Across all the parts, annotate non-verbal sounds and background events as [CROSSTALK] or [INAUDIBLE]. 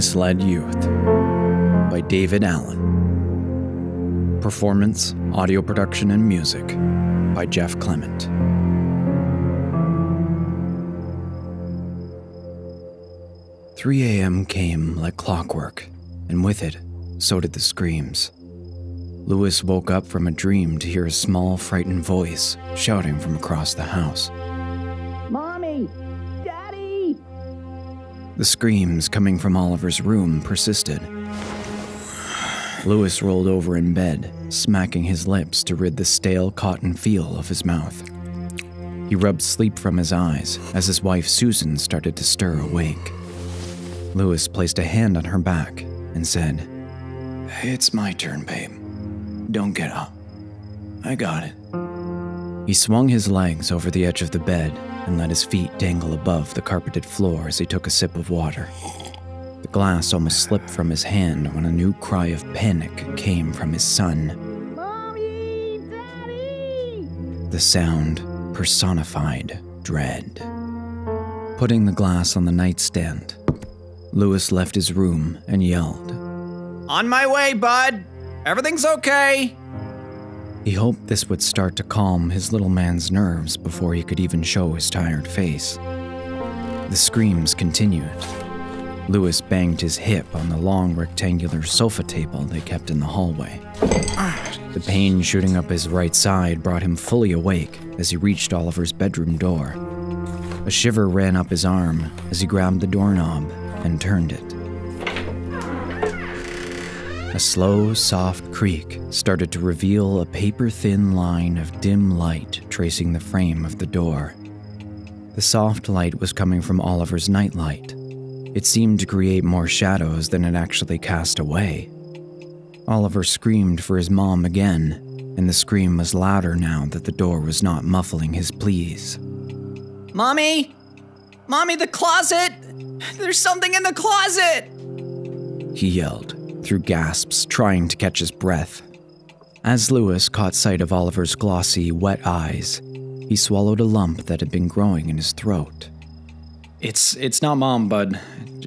Misled Youth by David Alan. Performance, audio production, and music by Jeff Clement. Three a.m. came like clockwork, and with it, so did the screams. Lewis woke up from a dream to hear a small, frightened voice shouting from across the house. The screams coming from Oliver's room persisted. Lewis rolled over in bed, smacking his lips to rid the stale cotton feel of his mouth. He rubbed sleep from his eyes as his wife Susan started to stir awake. Lewis placed a hand on her back and said, It's my turn, babe. Don't get up. I got it. He swung his legs over the edge of the bed and let his feet dangle above the carpeted floor as he took a sip of water. The glass almost slipped from his hand when a new cry of panic came from his son. Mommy! Daddy! The sound personified dread. Putting the glass on the nightstand, Lewis left his room and yelled. On my way, bud! Everything's okay! He hoped this would start to calm his little man's nerves before he could even show his tired face. The screams continued. Lewis banged his hip on the long rectangular sofa table they kept in the hallway. The pain shooting up his right side brought him fully awake as he reached Oliver's bedroom door. A shiver ran up his arm as he grabbed the doorknob and turned it. A slow, soft creak started to reveal a paper thin line of dim light tracing the frame of the door. The soft light was coming from Oliver's nightlight. It seemed to create more shadows than it actually cast away. Oliver screamed for his mom again, and the scream was louder now that the door was not muffling his pleas. Mommy! Mommy, the closet! There's something in the closet! He yelled, through gasps, trying to catch his breath. As Lewis caught sight of Oliver's glossy, wet eyes, he swallowed a lump that had been growing in his throat. It's it's not mom, bud.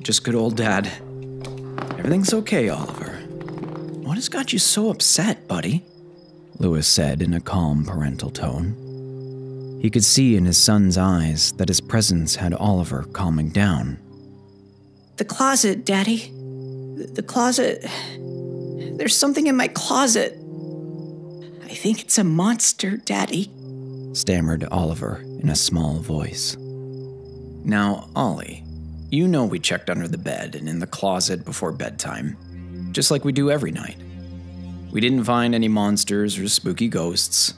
Just good old dad. Everything's okay, Oliver. What has got you so upset, buddy? Lewis said in a calm parental tone. He could see in his son's eyes that his presence had Oliver calming down. The closet, Daddy. The, closet. There's something in my closet. I think it's a monster, Daddy. stammered Oliver in a small voice. Now, Ollie, you know we checked under the bed and in the closet before bedtime, just like we do every night. We didn't find any monsters or spooky ghosts.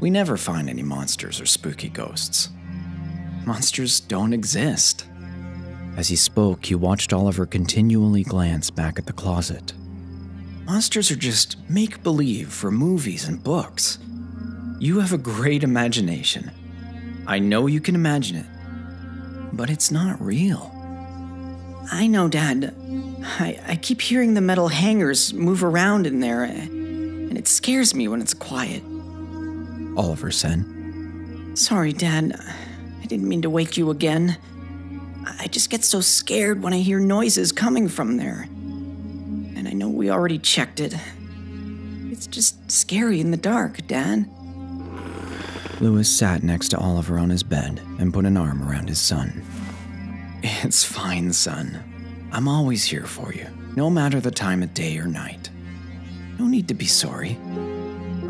We never find any monsters or spooky ghosts. Monsters don't exist. As he spoke, he watched Oliver continually glance back at the closet. Monsters are just make believe for movies and books. You have a great imagination. I know you can imagine it, but it's not real. I know, Dad. I, I keep hearing the metal hangers move around in there, and it scares me when it's quiet. Oliver said. Sorry, Dad. I didn't mean to wake you again. I just get so scared when I hear noises coming from there. And I know we already checked it. It's just scary in the dark, Dad. Lewis sat next to Oliver on his bed and put an arm around his son. It's fine, son. I'm always here for you, no matter the time of day or night. No need to be sorry.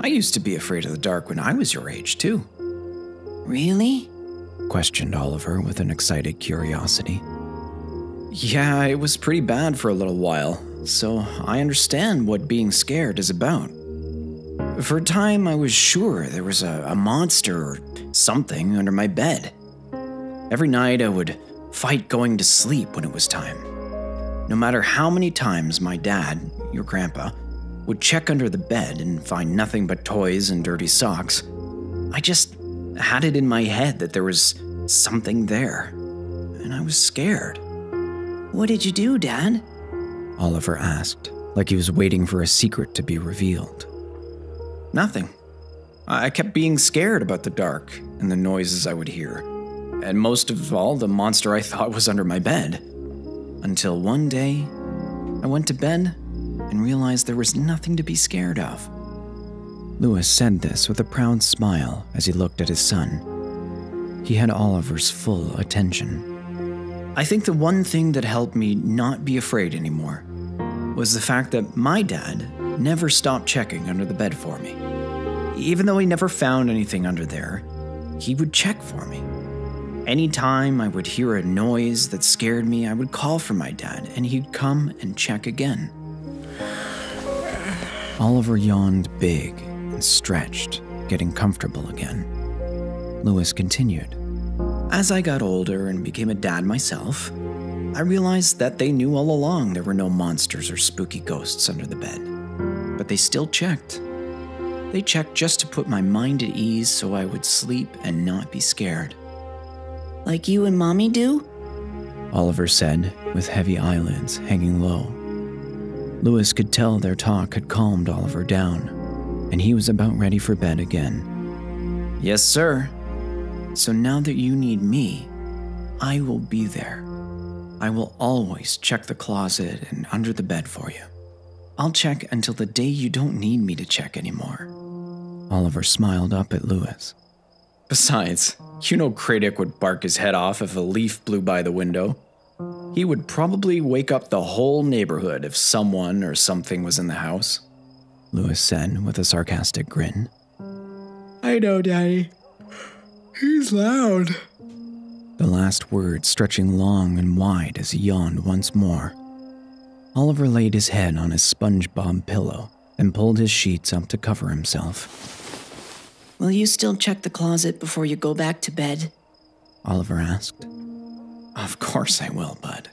I used to be afraid of the dark when I was your age, too, Really? Questioned Oliver with an excited curiosity. Yeah, it was pretty bad for a little while, so I understand what being scared is about. For a time, I was sure there was a, a monster or something under my bed. Every night, I would fight going to sleep when it was time. No matter how many times my dad, your grandpa, would check under the bed and find nothing but toys and dirty socks, I just had it in my head that there was something there, and I was scared. What did you do, Dad? Oliver asked, like he was waiting for a secret to be revealed. Nothing. I kept being scared about the dark and the noises I would hear, and most of all, the monster I thought was under my bed. Until one day, I went to bed and realized there was nothing to be scared of. Lewis said this with a proud smile as he looked at his son. He had Oliver's full attention. I think the one thing that helped me not be afraid anymore was the fact that my dad never stopped checking under the bed for me. Even though he never found anything under there, he would check for me. Anytime I would hear a noise that scared me, I would call for my dad, and he'd come and check again. Oliver yawned big and stretched, getting comfortable again. Lewis continued. As I got older and became a dad myself, I realized that they knew all along there were no monsters or spooky ghosts under the bed. But they still checked. They checked just to put my mind at ease so I would sleep and not be scared. Like you and Mommy do? Oliver said, with heavy eyelids hanging low. Lewis could tell their talk had calmed Oliver down, and he was about ready for bed again. Yes, sir. So now that you need me, I will be there. I will always check the closet and under the bed for you. I'll check until the day you don't need me to check anymore. Oliver smiled up at Lewis. Besides, you know Kradik would bark his head off if a leaf blew by the window. He would probably wake up the whole neighborhood if someone or something was in the house. Lewis said with a sarcastic grin. I know, Daddy. He's loud. The last word stretching long and wide as he yawned once more. Oliver laid his head on his SpongeBob pillow and pulled his sheets up to cover himself. Will you still check the closet before you go back to bed? Oliver asked. Of course I will, Bud.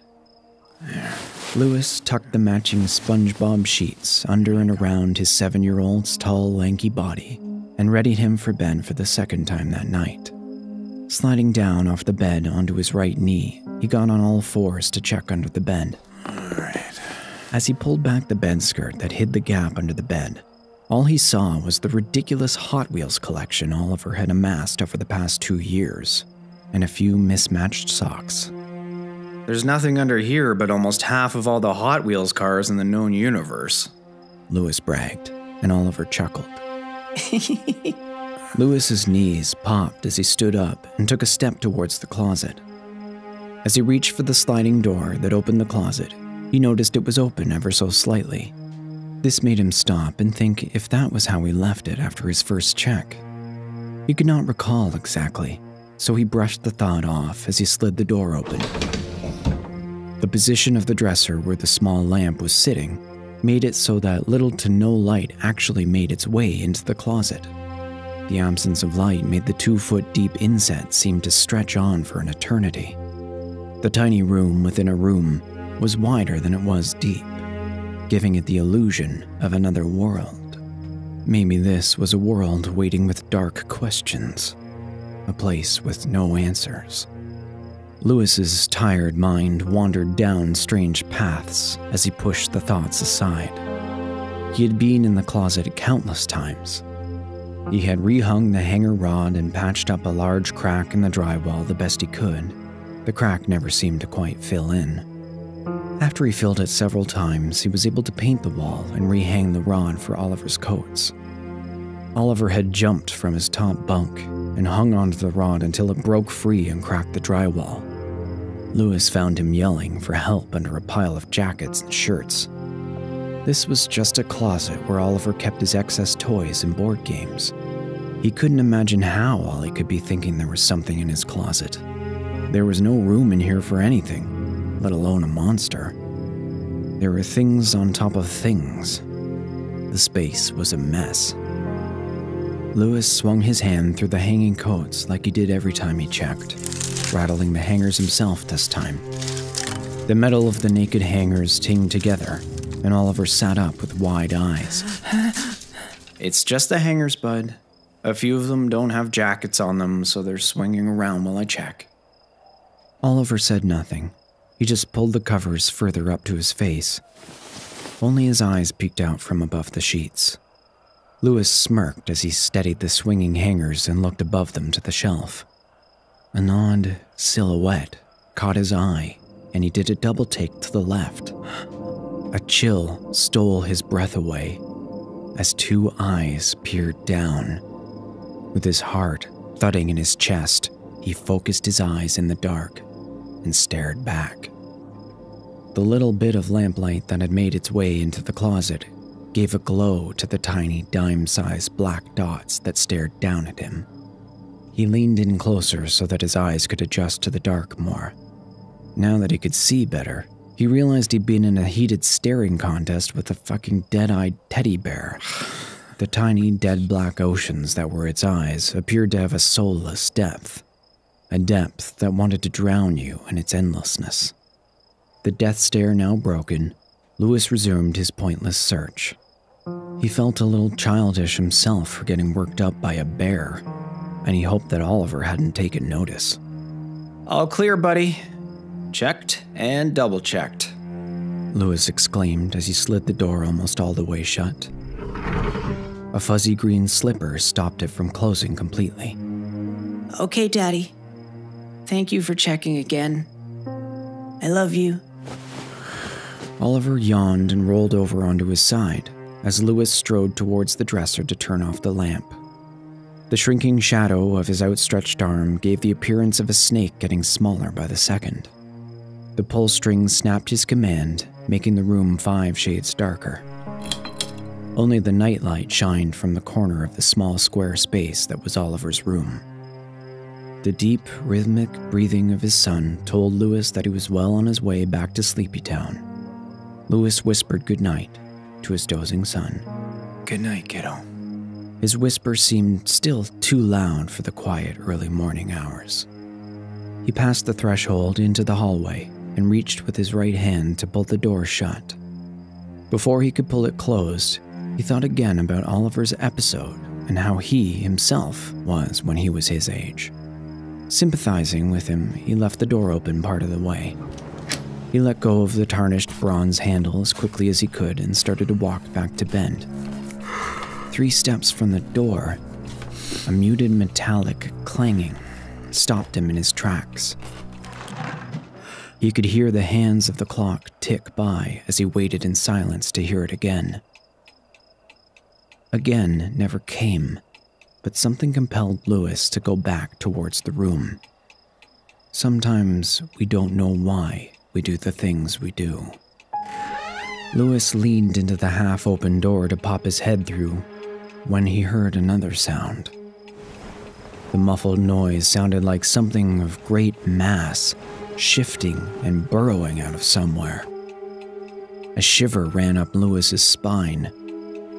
Lewis tucked the matching SpongeBob sheets under and around his seven year old's tall, lanky body and readied him for bed for the second time that night. Sliding down off the bed onto his right knee, he got on all fours to check under the bed. Right. As he pulled back the bed skirt that hid the gap under the bed, all he saw was the ridiculous Hot Wheels collection Oliver had amassed over the past two years, and a few mismatched socks. There's nothing under here but almost half of all the Hot Wheels cars in the known universe, Lewis bragged, and Oliver chuckled. Lewis's knees popped as he stood up and took a step towards the closet. As he reached for the sliding door that opened the closet, he noticed it was open ever so slightly. This made him stop and think if that was how he left it after his first check. He could not recall exactly, so he brushed the thought off as he slid the door open. The position of the dresser where the small lamp was sitting made it so that little to no light actually made its way into the closet. The absence of light made the two foot deep inset seem to stretch on for an eternity. The tiny room within a room was wider than it was deep, giving it the illusion of another world. Maybe this was a world waiting with dark questions, a place with no answers. Lewis's tired mind wandered down strange paths as he pushed the thoughts aside. He had been in the closet countless times. He had rehung the hanger rod and patched up a large crack in the drywall the best he could. The crack never seemed to quite fill in. After he filled it several times, he was able to paint the wall and rehang the rod for Oliver's coats. Oliver had jumped from his top bunk and hung onto the rod until it broke free and cracked the drywall. Lewis found him yelling for help under a pile of jackets and shirts. This was just a closet where Oliver kept his excess toys and board games. He couldn't imagine how Ollie could be thinking there was something in his closet. There was no room in here for anything let alone a monster. There were things on top of things. The space was a mess. Lewis swung his hand through the hanging coats like he did every time he checked, rattling the hangers himself this time. The metal of the naked hangers tinged together, and Oliver sat up with wide eyes. [LAUGHS] it's just the hangers, bud. A few of them don't have jackets on them, so they're swinging around while I check. Oliver said nothing, he just pulled the covers further up to his face. Only his eyes peeked out from above the sheets. Lewis smirked as he steadied the swinging hangers and looked above them to the shelf. An odd silhouette caught his eye and he did a double take to the left. A chill stole his breath away as two eyes peered down. With his heart thudding in his chest, he focused his eyes in the dark and stared back. The little bit of lamplight that had made its way into the closet gave a glow to the tiny dime sized black dots that stared down at him. He leaned in closer so that his eyes could adjust to the dark more. Now that he could see better, he realized he'd been in a heated staring contest with a fucking dead eyed teddy bear. [SIGHS] The tiny, dead black oceans that were its eyes appeared to have a soulless depth, a depth that wanted to drown you in its endlessness. The death stare now broken, Lewis resumed his pointless search. He felt a little childish himself for getting worked up by a bear, and he hoped that Oliver hadn't taken notice. All clear, buddy. Checked and double checked. Lewis exclaimed as he slid the door almost all the way shut. A fuzzy green slipper stopped it from closing completely. Okay, Daddy. Thank you for checking again. I love you. Oliver yawned and rolled over onto his side as Lewis strode towards the dresser to turn off the lamp. The shrinking shadow of his outstretched arm gave the appearance of a snake getting smaller by the second. The pull string snapped his command, making the room five shades darker. Only the nightlight shined from the corner of the small square space that was Oliver's room. The deep, rhythmic breathing of his son told Lewis that he was well on his way back to Sleepy Town. Lewis whispered goodnight to his dozing son. Good night, kiddo. His whisper seemed still too loud for the quiet early morning hours. He passed the threshold into the hallway and reached with his right hand to pull the door shut. Before he could pull it closed, he thought again about Oliver's episode and how he himself was when he was his age. Sympathizing with him, he left the door open part of the way. He let go of the tarnished bronze handle as quickly as he could and started to walk back to Bend. Three steps from the door, a muted metallic clanging stopped him in his tracks. He could hear the hands of the clock tick by as he waited in silence to hear it again. Again never came, but something compelled Lewis to go back towards the room. Sometimes we don't know why we do the things we do. Lewis leaned into the half open door to pop his head through when he heard another sound. The muffled noise sounded like something of great mass shifting and burrowing out of somewhere. A shiver ran up Lewis's spine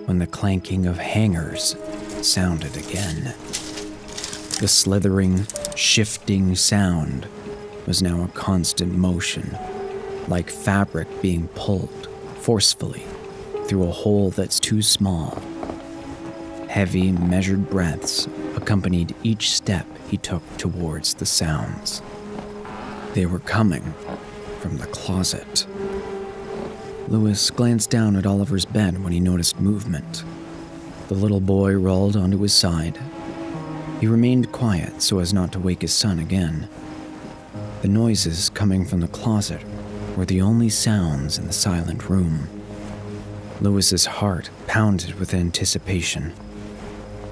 when the clanking of hangers sounded again. The slithering, shifting sound was now a constant motion, like fabric being pulled forcefully through a hole that's too small. Heavy, measured breaths accompanied each step he took towards the sounds. They were coming from the closet. Lewis glanced down at Oliver's bed when he noticed movement. The little boy rolled onto his side. He remained quiet so as not to wake his son again. The noises coming from the closet were the only sounds in the silent room. Lewis's heart pounded with anticipation.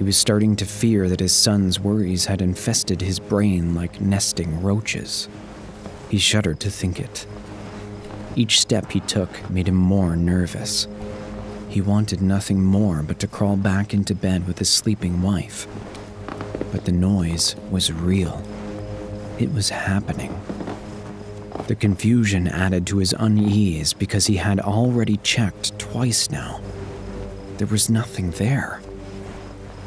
He was starting to fear that his son's worries had infested his brain like nesting roaches. He shuddered to think it. Each step he took made him more nervous. He wanted nothing more but to crawl back into bed with his sleeping wife. But the noise was real. It was happening. The confusion added to his unease because he had already checked twice now. There was nothing there.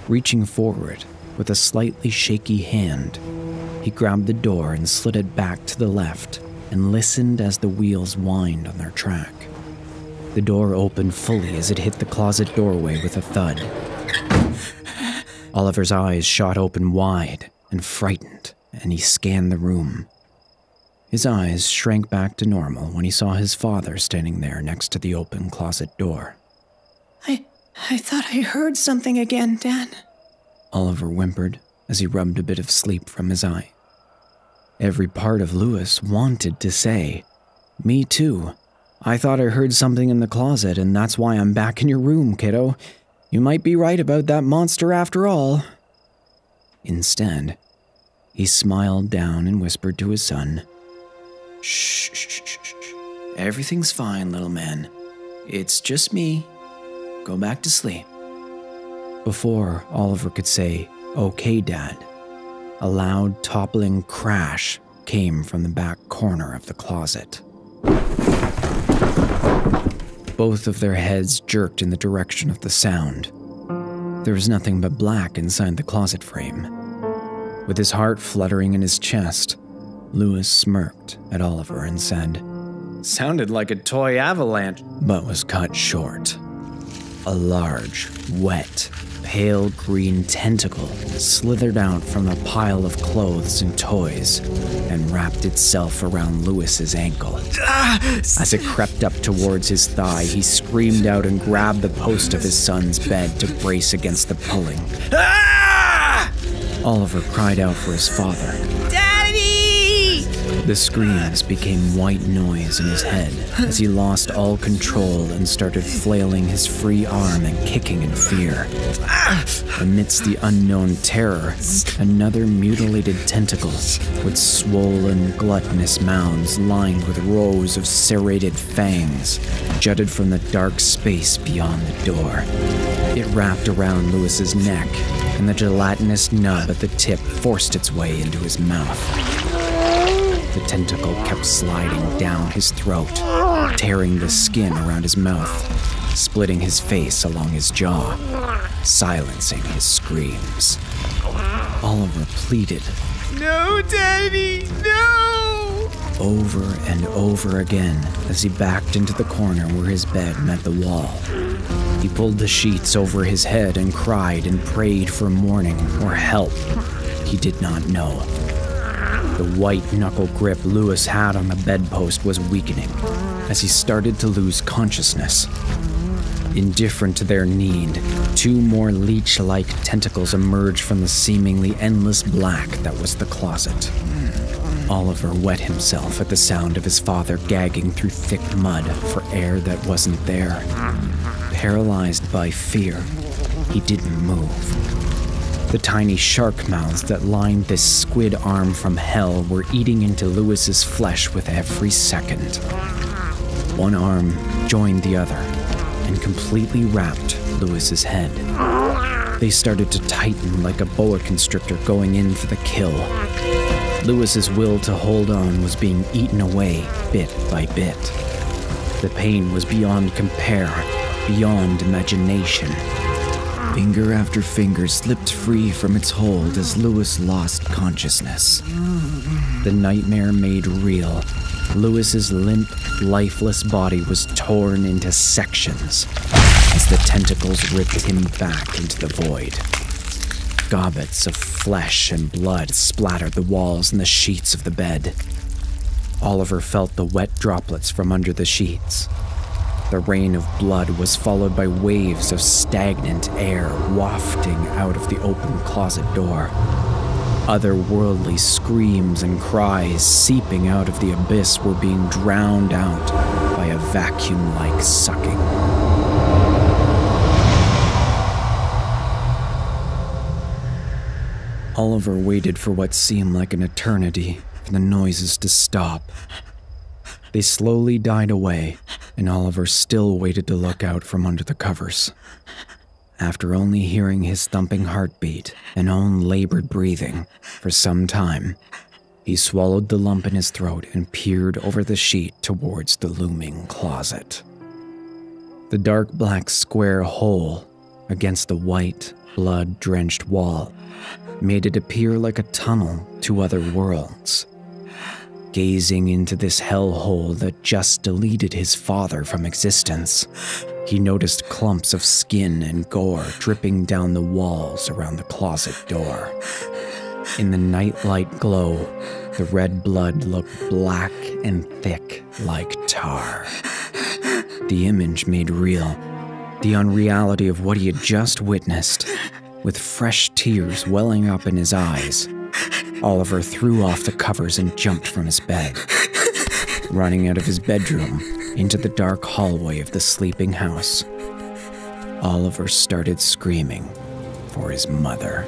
Reaching forward with a slightly shaky hand, he grabbed the door and slid it back to the left and listened as the wheels whined on their track. The door opened fully as it hit the closet doorway with a thud. Oliver's eyes shot open wide and frightened, and he scanned the room. His eyes shrank back to normal when he saw his father standing there next to the open closet door. I thought I heard something again, Dan. Oliver whimpered as he rubbed a bit of sleep from his eye. Every part of Lewis wanted to say, Me too. I thought I heard something in the closet, and that's why I'm back in your room, kiddo. You might be right about that monster after all. Instead, he smiled down and whispered to his son, shh, shh, shh, shh. Everything's fine, little man. It's just me. Go back to sleep. Before Oliver could say, Okay, Dad, a loud toppling crash came from the back corner of the closet. Both of their heads jerked in the direction of the sound. There was nothing but black inside the closet frame. With his heart fluttering in his chest, Lewis smirked at Oliver and said, Sounded like a toy avalanche, but was cut short. A large, wet, pale green tentacle slithered out from a pile of clothes and toys and wrapped itself around Lewis's ankle. As it crept up towards his thigh, he screamed out and grabbed the post of his son's bed to brace against the pulling. Ah! Oliver cried out for his father. The screams became white noise in his head as he lost all control and started flailing his free arm and kicking in fear. Amidst the unknown terror, another mutilated tentacle with swollen, gluttonous mounds lined with rows of serrated fangs jutted from the dark space beyond the door. It wrapped around Lewis's neck, and the gelatinous nub at the tip forced its way into his mouth. The tentacle kept sliding down his throat, tearing the skin around his mouth, splitting his face along his jaw, silencing his screams. Oliver pleaded No, Daddy! No! over and over again as he backed into the corner where his bed met the wall. He pulled the sheets over his head and cried and prayed for morning or help. He did not know. The white knuckle grip Lewis had on the bedpost was weakening as he started to lose consciousness. Indifferent to their need, two more leech like tentacles emerged from the seemingly endless black that was the closet. Oliver wet himself at the sound of his father gagging through thick mud for air that wasn't there. Paralyzed by fear, he didn't move. The tiny shark mouths that lined this squid arm from hell were eating into Lewis's flesh with every second. One arm joined the other and completely wrapped Lewis's head. They started to tighten like a boa constrictor going in for the kill. Lewis's will to hold on was being eaten away bit by bit. The pain was beyond compare, beyond imagination. Finger after finger slipped free from its hold as Lewis lost consciousness. The nightmare made real. Lewis's limp, lifeless body was torn into sections as the tentacles ripped him back into the void. Gobbets of flesh and blood splattered the walls and the sheets of the bed. Oliver felt the wet droplets from under the sheets. The rain of blood was followed by waves of stagnant air wafting out of the open closet door. Otherworldly screams and cries seeping out of the abyss were being drowned out by a vacuum like sucking. Oliver waited for what seemed like an eternity for the noises to stop. They slowly died away, and Oliver still waited to look out from under the covers. After only hearing his thumping heartbeat and own labored breathing for some time, he swallowed the lump in his throat and peered over the sheet towards the looming closet. The dark black square hole against the white, blood drenched wall made it appear like a tunnel to other worlds. Gazing into this hellhole that just deleted his father from existence, he noticed clumps of skin and gore dripping down the walls around the closet door. In the nightlight glow, the red blood looked black and thick like tar. The image made real the unreality of what he had just witnessed. With fresh tears welling up in his eyes, Oliver threw off the covers and jumped from his bed. running out of his bedroom into the dark hallway of the sleeping house. Oliver started screaming for his mother.